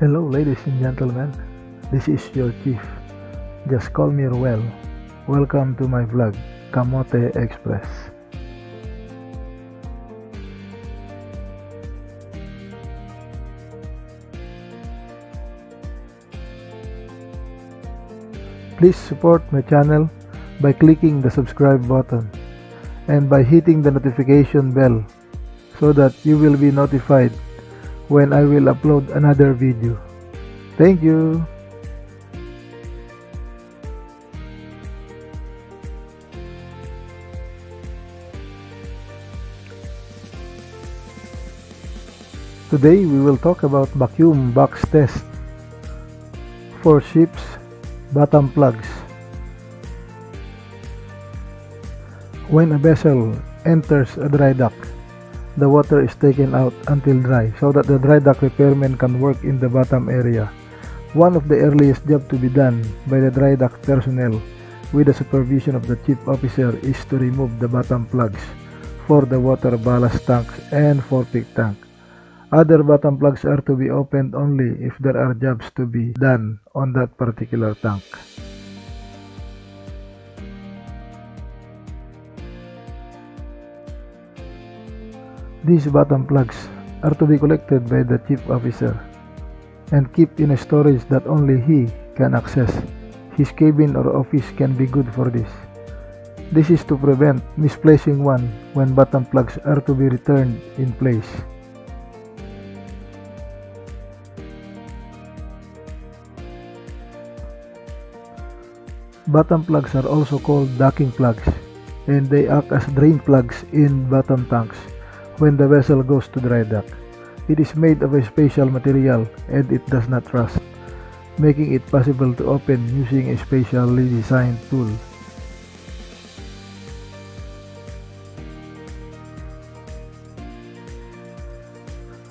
Hello, ladies and gentlemen. This is your chief. Just call me Ruel. Welcome to my vlog, Camote XPrez. Please support my channel by clicking the subscribe button and by hitting the notification bell so that you will be notified when I will upload another video. Thank you. Today we will talk about vacuum box test for ships bottom plugs. When a vessel enters a dry dock, the water is taken out until dry so that the dry dock repairmen can work in the bottom area. One of the earliest jobs to be done by the dry dock personnel with the supervision of the chief officer is to remove the bottom plugs for the water ballast tanks and forepeak tank. Other bottom plugs are to be opened only if there are jobs to be done on that particular tank. These bottom plugs are to be collected by the chief officer and kept in a storage that only he can access. His cabin or office can be good for this. This is to prevent misplacing one when bottom plugs are to be returned in place. Bottom plugs are also called docking plugs and they act as drain plugs in bottom tanks when the vessel goes to dry dock. It is made of a special material and it does not rust, making it possible to open using a specially designed tool.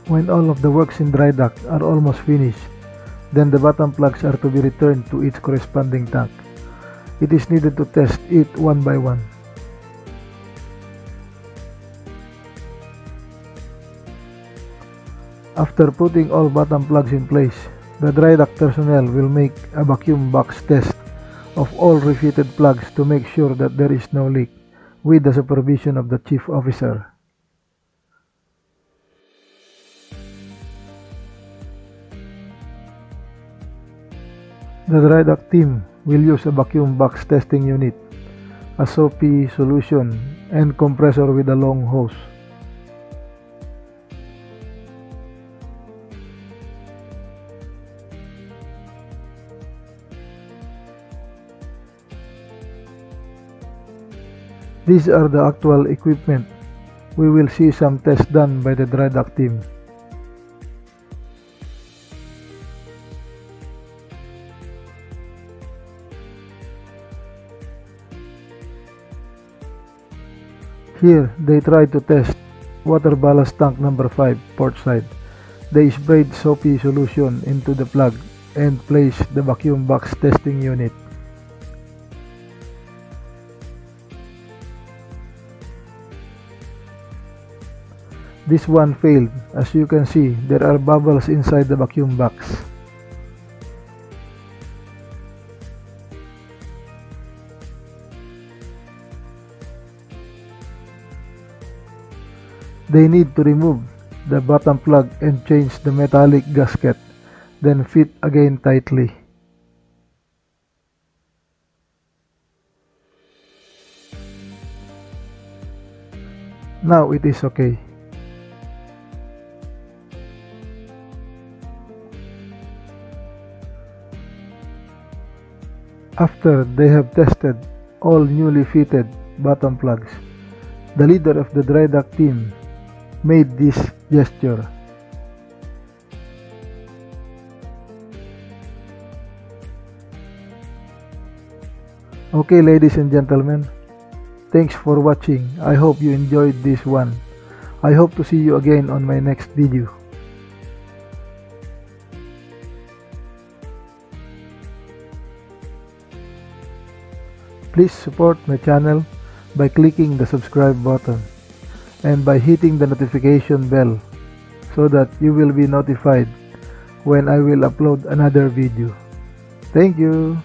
When all of the works in dry dock are almost finished, then the bottom plugs are to be returned to its corresponding tank. It is needed to test it one by one. After putting all bottom plugs in place, the dry dock personnel will make a vacuum box test of all refitted plugs to make sure that there is no leak with the supervision of the chief officer. The dry dock team will use a vacuum box testing unit, a soapy solution, and compressor with a long hose. These are the actual equipment. We will see some tests done by the dry dock team. Here, they try to test water ballast tank number 5 port side. They sprayed soapy solution into the plug and placed the vacuum box testing unit. This one failed. As you can see, there are bubbles inside the vacuum box. They need to remove the bottom plug and change the metallic gasket, then fit again tightly. Now it is okay. After they have tested all newly fitted bottom plugs, the leader of the dry dock team made this gesture. Okay ladies and gentlemen, thanks for watching. I hope you enjoyed this one. I hope to see you again on my next video. Please support my channel by clicking the subscribe button and by hitting the notification bell so that you will be notified when I will upload another video. Thank you!